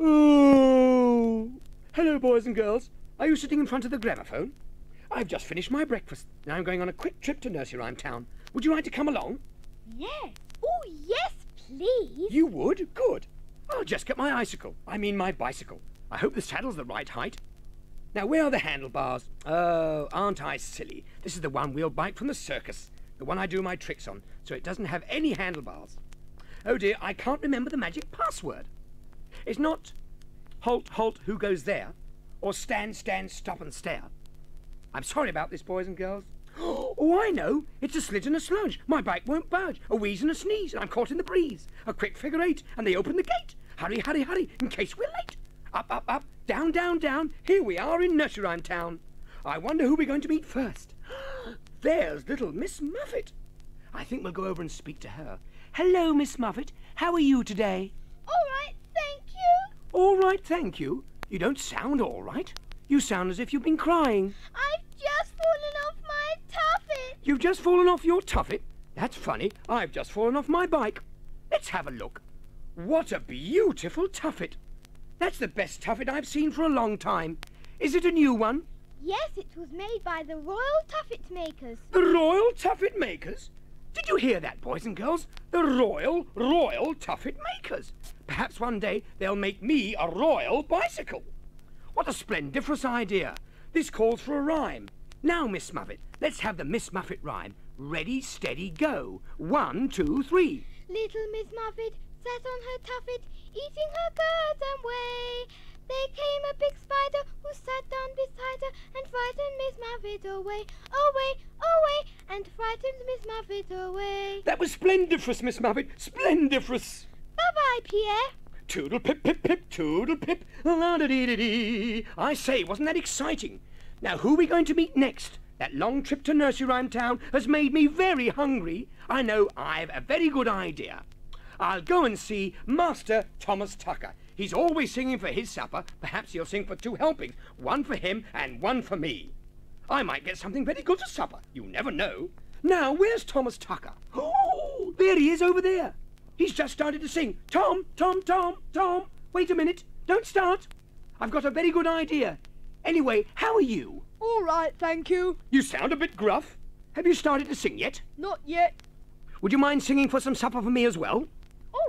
Oh. Hello, boys and girls. Are you sitting in front of the gramophone? I've just finished my breakfast. Now I'm going on a quick trip to Nursery Rhyme Town. Would you like to come along? Yes. Oh, yes, please. You would? Good. I'll just get my icicle. I mean my bicycle. I hope the saddle's the right height. Now, where are the handlebars? Oh, aren't I silly? This is the one-wheeled bike from the circus. The one I do my tricks on, so it doesn't have any handlebars. Oh dear, I can't remember the magic password. It's not halt, halt, who goes there? Or stand, stand, stop and stare. I'm sorry about this, boys and girls. Oh, I know. It's a slit and a sludge. My bike won't budge. A wheeze and a sneeze, and I'm caught in the breeze. A quick figure eight, and they open the gate. Hurry, hurry, hurry, in case we're late. Up, up, up, down, down, down. Here we are in Rhyme Town. I wonder who we're going to meet first. There's little Miss Muffet. I think we'll go over and speak to her. Hello, Miss Muffet. How are you today? All right, thank you. All right, thank you. You don't sound all right. You sound as if you've been crying. I've just fallen off my tuffet. You've just fallen off your tuffet? That's funny. I've just fallen off my bike. Let's have a look. What a beautiful tuffet. That's the best tuffet I've seen for a long time. Is it a new one? Yes, it was made by the Royal Tuffet Makers. The Royal Tuffet Makers? Did you hear that, boys and girls? The Royal, Royal Tuffet Makers. Perhaps one day they'll make me a royal bicycle. What a splendiferous idea. This calls for a rhyme. Now, Miss Muffet, let's have the Miss Muffet rhyme. Ready, steady, go. One, two, three. Little Miss Muffet sat on her tuffet, eating her curds and whey. There came a big spider who sat down beside her and frightened Miss Muffet away, away, away, and frightened Miss Muffet away. That was splendiferous, Miss Muffet. Splendiferous. Bye-bye, Pierre. Toodle pip pip pip, toodle pip, la da dee dee dee. I say, wasn't that exciting? Now, who are we going to meet next? That long trip to Nursery Rhyme Town has made me very hungry. I know I've a very good idea. I'll go and see Master Thomas Tucker. He's always singing for his supper. Perhaps he'll sing for two helpings, one for him and one for me. I might get something very good for supper. You never know. Now, where's Thomas Tucker? Oh, there he is over there. He's just started to sing. Tom, Tom, Tom, Tom. Wait a minute. Don't start. I've got a very good idea. Anyway, how are you? All right, thank you. You sound a bit gruff. Have you started to sing yet? Not yet. Would you mind singing for some supper for me as well?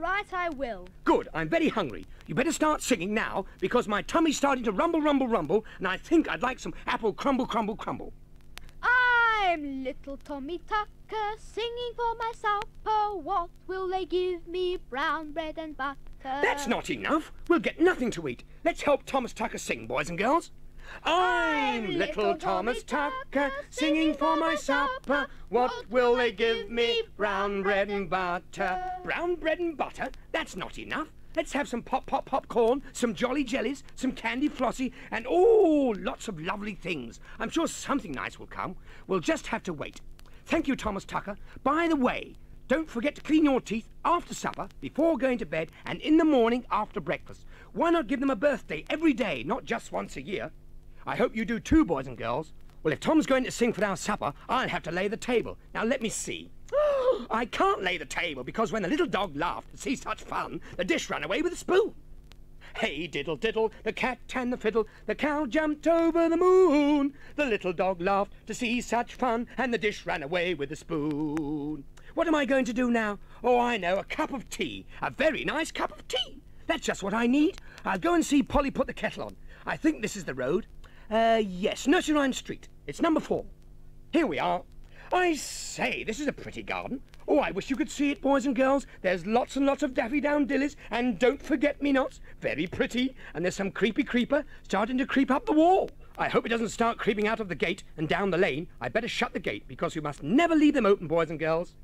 Right, I will. Good, I'm very hungry. You better start singing now, because my tummy's starting to rumble, rumble, rumble, and I think I'd like some apple crumble, crumble, crumble. I'm little Tommy Tucker, singing for my supper. What will they give me? Brown bread and butter. That's not enough. We'll get nothing to eat. Let's help Thomas Tucker sing, boys and girls. I'm little Thomas Tucker, singing for my supper. What will they give me? Brown bread and butter. Brown bread and butter? That's not enough. Let's have some pop pop popcorn, some jolly jellies, some candy flossy, and oh, lots of lovely things. I'm sure something nice will come. We'll just have to wait. Thank you, Thomas Tucker. By the way, don't forget to clean your teeth after supper, before going to bed, and in the morning after breakfast. Why not give them a birthday every day, not just once a year? I hope you do too, boys and girls. Well, if Tom's going to sing for our supper, I'll have to lay the table. Now, let me see. I can't lay the table because when the little dog laughed to see such fun, the dish ran away with the spoon. Hey diddle diddle, the cat and the fiddle, the cow jumped over the moon. The little dog laughed to see such fun, and the dish ran away with the spoon. What am I going to do now? Oh, I know, a cup of tea. A very nice cup of tea. That's just what I need. I'll go and see Polly put the kettle on. I think this is the road. Uh, yes, Nursery Rhyme Street. It's number four. Here we are. I say, this is a pretty garden. Oh, I wish you could see it, boys and girls. There's lots and lots of daffy down dillies, and don't forget me nots. Very pretty. And there's some creepy creeper starting to creep up the wall. I hope it doesn't start creeping out of the gate and down the lane. I'd better shut the gate because we must never leave them open, boys and girls.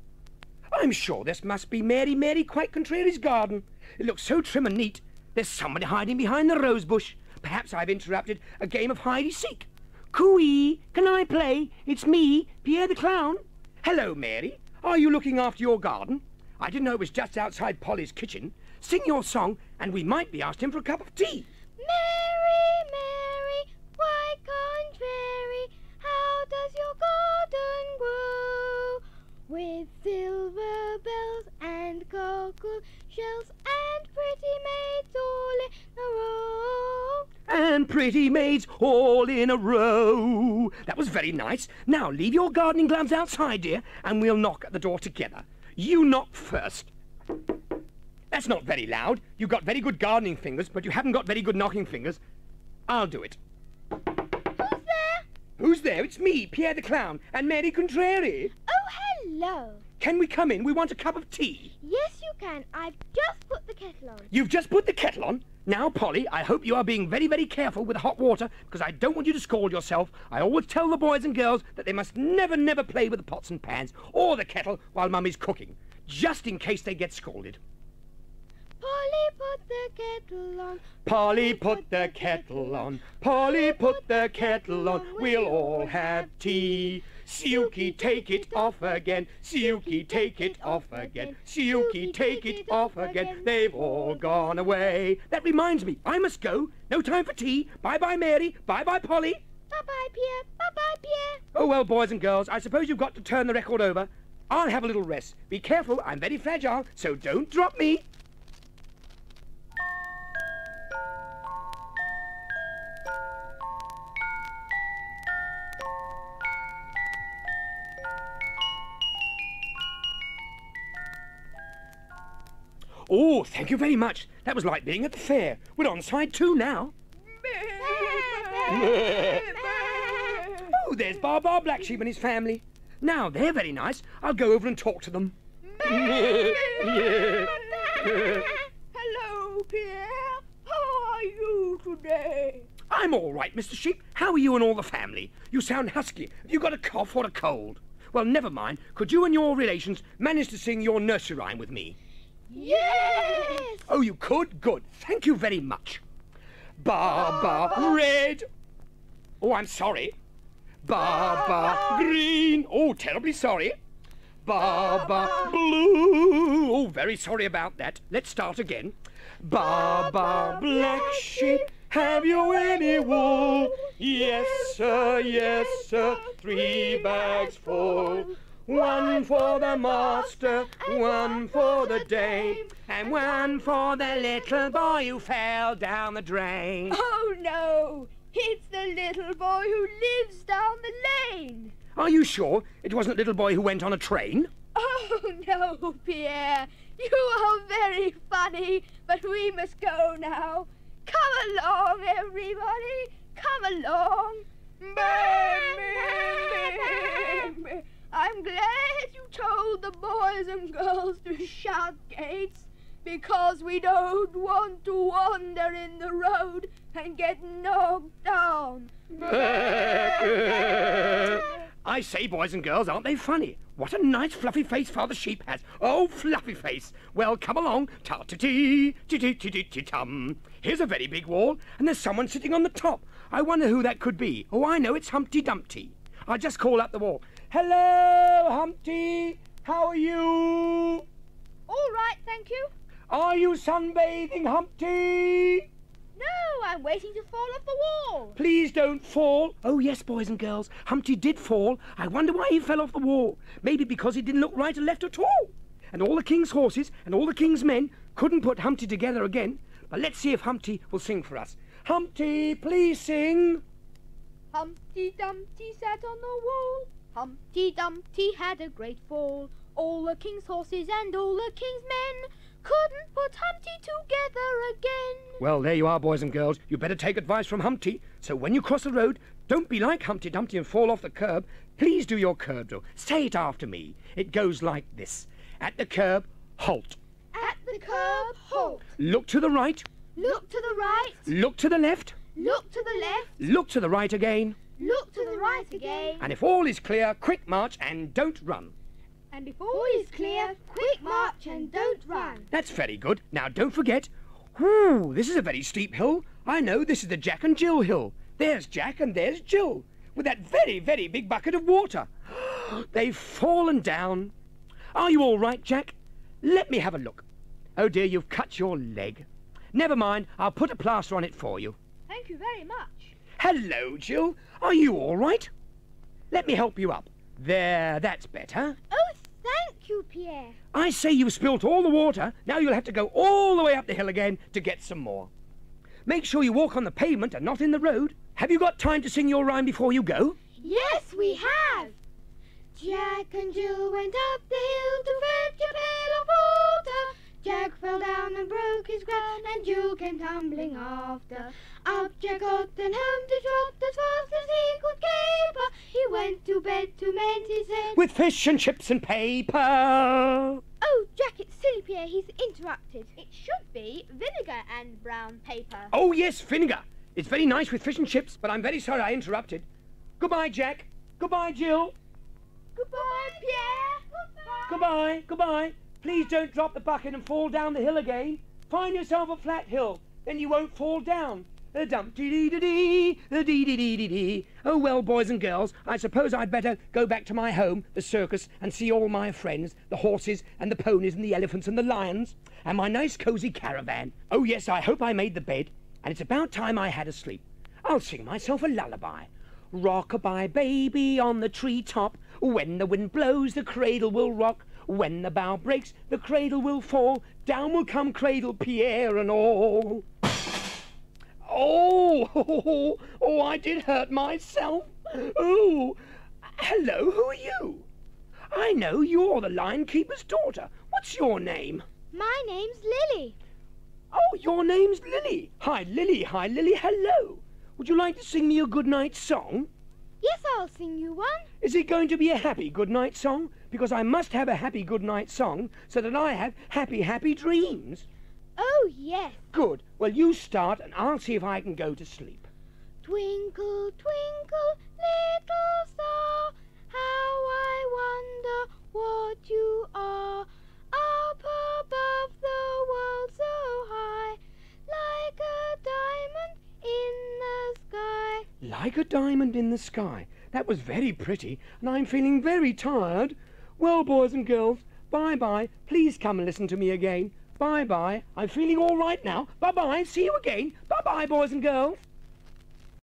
I'm sure this must be Mary Mary Quite Contrary's garden. It looks so trim and neat. There's somebody hiding behind the rose bush. Perhaps I've interrupted a game of hide-and-seek. Cooey, can I play? It's me, Pierre the Clown. Hello, Mary. Are you looking after your garden? I didn't know it was just outside Polly's kitchen. Sing your song, and we might be asked in for a cup of tea. Mary, Mary, why contrary? How does your garden grow? With silver bells and cockle shells and pretty maids all and pretty maids all in a row. That was very nice. Now leave your gardening gloves outside, dear, and we'll knock at the door together. You knock first. That's not very loud. You've got very good gardening fingers, but you haven't got very good knocking fingers. I'll do it. Who's there? Who's there? It's me, Pierre the Clown, and Mary Contrary. Oh, hello. Can we come in? We want a cup of tea. Yes, you can. I've just put the kettle on. You've just put the kettle on. Now, Polly, I hope you are being very, very careful with the hot water because I don't want you to scald yourself. I always tell the boys and girls that they must never, never play with the pots and pans or the kettle while Mummy's cooking, just in case they get scalded. Polly put the kettle on. Polly, put the kettle on. Polly, put the kettle on. We'll all have tea. Sukey, take it off again. Sukey, take it off again. Sukey, take it off again. They've all gone away. That reminds me, I must go. No time for tea. Bye bye, Mary. Bye bye, Polly. Bye-bye, Pierre. Bye-bye, Pierre. Oh, well, boys and girls, I suppose you've got to turn the record over. I'll have a little rest. Be careful, I'm very fragile, so don't drop me. Oh, thank you very much. That was like being at the fair. We're on side two now. Oh, there's Baa Baa Black Sheep and his family. Now, they're very nice. I'll go over and talk to them. Hello, Pierre. How are you today? I'm all right, Mr. Sheep. How are you and all the family? You sound husky. Have you got a cough or a cold? Well, never mind. Could you and your relations manage to sing your nursery rhyme with me? Yes. Oh, you could? Good. Thank you very much. Baba red. Oh, I'm sorry. Baba green. Oh, terribly sorry. Baba blue. Oh, very sorry about that. Let's start again. Baba black sheep. Have you any wool? Yes, sir, yes, sir. Three bags full. One for the master, one for the dame, and one for the little boy who fell down the drain. Oh no, it's the little boy who lives down the lane. Are you sure it wasn't little boy who went on a train? Oh no, Pierre, you are very funny, but we must go now. Come along, everybody, come along. I'm glad you told the boys and girls to shut gates because we don't want to wander in the road and get knocked down. I say, boys and girls, aren't they funny? What a nice fluffy face Father Sheep has. Oh, fluffy face. Well, come along. Ta ta tee, tee tee tee tee tum. Here's a very big wall, and there's someone sitting on the top. I wonder who that could be. Oh, I know, it's Humpty Dumpty. I'll just call up the wall. Hello, Humpty. How are you? All right, thank you. Are you sunbathing, Humpty? No, I'm waiting to fall off the wall. Please don't fall. Oh, yes, boys and girls. Humpty did fall. I wonder why he fell off the wall. Maybe because he didn't look right or left at all. And all the king's horses and all the king's men couldn't put Humpty together again. But let's see if Humpty will sing for us. Humpty, please sing. Humpty Dumpty sat on the wall. Humpty Dumpty had a great fall. All the king's horses and all the king's men couldn't put Humpty together again. Well, there you are, boys and girls. You better take advice from Humpty. So when you cross the road, don't be like Humpty Dumpty and fall off the curb. Please do your curb drill. Say it after me. It goes like this. At the curb, halt. At the curb, halt. Look to the right. Look to the right. Look to the left. Look to the left. Look to the right again. Look to the right again. And if all is clear, quick march and don't run. And if All all is clear. Quick march and don't run. That's very good. Now don't forget. Whew, this is a very steep hill. I know this is the Jack and Jill hill. There's Jack and there's Jill with that very, very big bucket of water. They've fallen down. Are you all right, Jack? Let me have a look. Oh dear, you've cut your leg. Never mind, I'll put a plaster on it for you. Thank you very much. Hello, Jill. Are you all right? Let me help you up. There, that's better. Oh, thank you, Pierre. I say you've spilt all the water. Now you'll have to go all the way up the hill again to get some more. Make sure you walk on the pavement and not in the road. Have you got time to sing your rhyme before you go? Yes, we have. Jack and Jill went up the hill to fetch a pail of water. Jack fell down and broke his crown, and Jill came tumbling after. Up Jack got and home to trot as fast as he could caper. He went to bed to mend his head. With fish and chips and paper. Oh, Jack, it's silly Pierre. He's interrupted. It should be vinegar and brown paper. Oh, yes, vinegar. It's very nice with fish and chips, but I'm very sorry I interrupted. Goodbye, Jack. Goodbye, Jill. Goodbye, Pierre. Goodbye. Goodbye, goodbye. Please don't drop the bucket and fall down the hill again. Find yourself a flat hill, then you won't fall down. A dum dee dee dee dee, a dee dee dee dee dee. Oh well, boys and girls, I suppose I'd better go back to my home, the circus, and see all my friends, the horses and the ponies and the elephants and the lions, and my nice cosy caravan. Oh yes, I hope I made the bed, and it's about time I had a sleep. I'll sing myself a lullaby. Rock-a-bye baby on the treetop. When the wind blows, the cradle will rock. When the bough breaks, the cradle will fall. Down will come cradle, Pierre and all. Oh, oh, oh, oh I did hurt myself. Oh, hello, who are you? I know you're the line keeper's daughter. What's your name? My name's Lily. Oh, your name's Lily. Hi, Lily. Hi, Lily. Hello. Would you like to sing me a good night song? Yes, I'll sing you one. Is it going to be a happy good night song? Because I must have a happy good night song so that I have happy, happy dreams. Oh, yes. Good. Well, you start and I'll see if I can go to sleep. Twinkle, twinkle, little star, how I wonder what you are. Up above the world so high, like a diamond in the sky. Like a diamond in the sky. That was very pretty, and I'm feeling very tired. Well, boys and girls, bye-bye. Please come and listen to me again. Bye-bye. I'm feeling all right now. Bye-bye. See you again. Bye-bye, boys and girls.